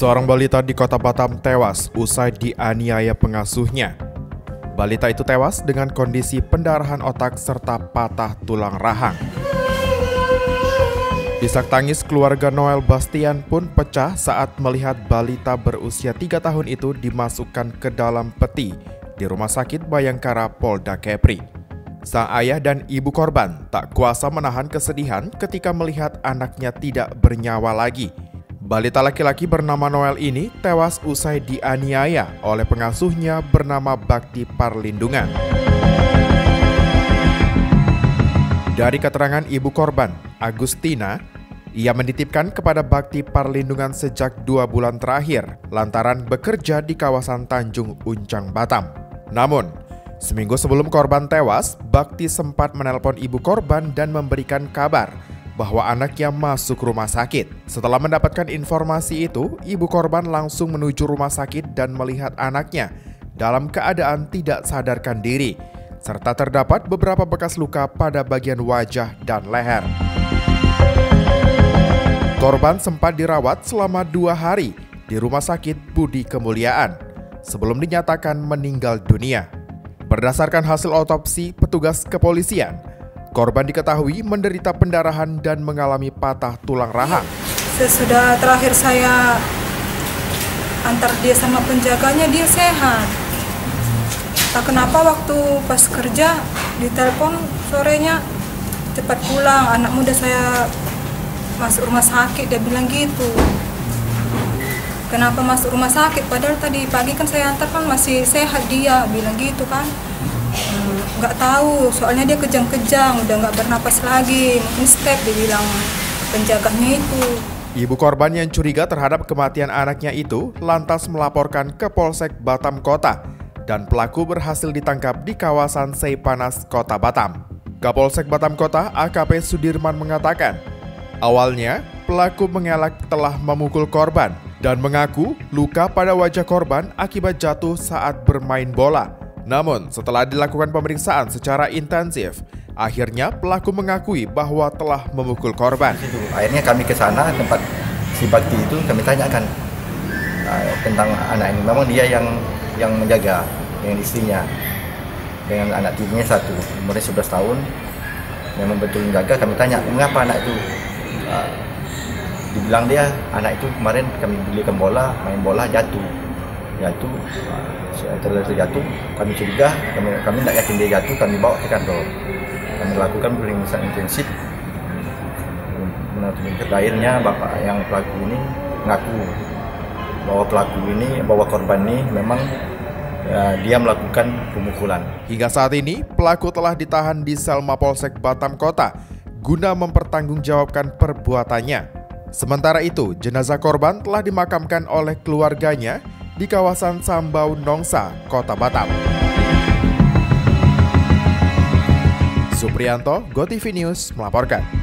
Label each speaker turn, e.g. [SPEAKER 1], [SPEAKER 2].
[SPEAKER 1] Seorang balita di kota Batam tewas usai dianiaya pengasuhnya. Balita itu tewas dengan kondisi pendarahan otak serta patah tulang rahang. Isak tangis keluarga Noel Bastian pun pecah saat melihat balita berusia tiga tahun itu dimasukkan ke dalam peti di Rumah Sakit Bayangkara Polda Kepri. Sang ayah dan ibu korban tak kuasa menahan kesedihan ketika melihat anaknya tidak bernyawa lagi Balita laki-laki bernama Noel ini tewas usai dianiaya oleh pengasuhnya bernama Bakti Parlindungan. Dari keterangan ibu korban, Agustina, ia menitipkan kepada Bakti Parlindungan sejak dua bulan terakhir lantaran bekerja di kawasan Tanjung Uncang, Batam. Namun, seminggu sebelum korban tewas, Bakti sempat menelpon ibu korban dan memberikan kabar bahwa anaknya masuk rumah sakit. Setelah mendapatkan informasi itu, ibu korban langsung menuju rumah sakit dan melihat anaknya dalam keadaan tidak sadarkan diri, serta terdapat beberapa bekas luka pada bagian wajah dan leher. Korban sempat dirawat selama dua hari di rumah sakit Budi Kemuliaan sebelum dinyatakan meninggal dunia. Berdasarkan hasil otopsi petugas kepolisian, Korban diketahui menderita pendarahan dan mengalami patah tulang rahang.
[SPEAKER 2] Sesudah terakhir saya antar dia sama penjaganya, dia sehat. Tak kenapa waktu pas kerja di telepon sorenya cepat pulang, anak muda saya masuk rumah sakit, dia bilang gitu. Kenapa masuk rumah sakit? Padahal tadi pagi kan saya antar kan masih sehat dia, bilang gitu kan nggak tahu soalnya dia kejang-kejang udah nggak bernapas lagi mungkin step dibilang penjaganya itu
[SPEAKER 1] Ibu korban yang curiga terhadap kematian anaknya itu lantas melaporkan ke Polsek Batam Kota dan pelaku berhasil ditangkap di kawasan Seipanas, Kota Batam. Kapolsek Batam Kota AKP Sudirman mengatakan, awalnya pelaku mengelak telah memukul korban dan mengaku luka pada wajah korban akibat jatuh saat bermain bola. Namun, setelah dilakukan pemeriksaan secara intensif, akhirnya pelaku mengakui bahwa telah memukul korban.
[SPEAKER 3] Akhirnya kami ke sana tempat si Bakti itu kami tanyakan uh, tentang anak ini. Memang dia yang yang menjaga dengan istrinya dengan anak tirinya satu umurnya 11 tahun yang betul menjaga kami tanya mengapa anak itu uh, dibilang dia anak itu kemarin kami belikan bola main bola jatuh jatuh setelah terjatuh kami curiga kami kami tidak yakin dia jatuh kami bawa ke kantor kami lakukan pemeriksaan intensif menentukan akhirnya bapak yang pelaku ini mengaku bahwa pelaku ini bahwa korban ini memang ya, dia melakukan pemukulan.
[SPEAKER 1] Hingga saat ini pelaku telah ditahan di sel Mapolsek Batam Kota guna mempertanggungjawabkan perbuatannya. Sementara itu, jenazah korban telah dimakamkan oleh keluarganya di kawasan Sambau Nongsa, Kota Batam. Suprianto, GoTV News melaporkan.